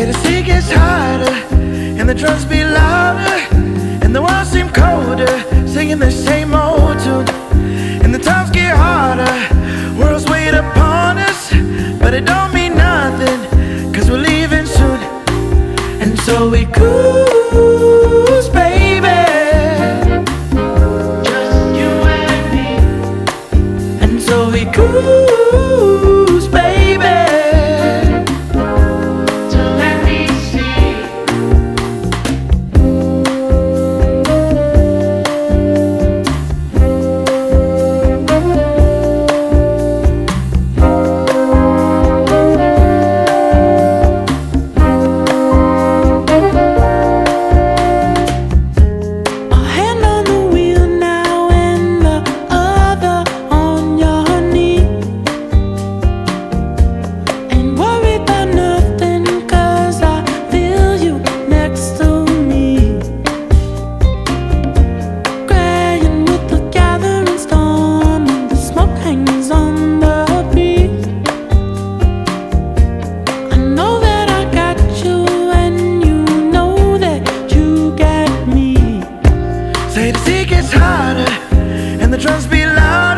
Say the sea gets harder and the drums be louder and the walls seem colder, singing the same old tune. And the times get harder, world's weight upon us, but it don't mean nothing, cause we're leaving soon. And so we cruise, baby. Just you and me. And so we cruise. music gets harder and the drums beat loud.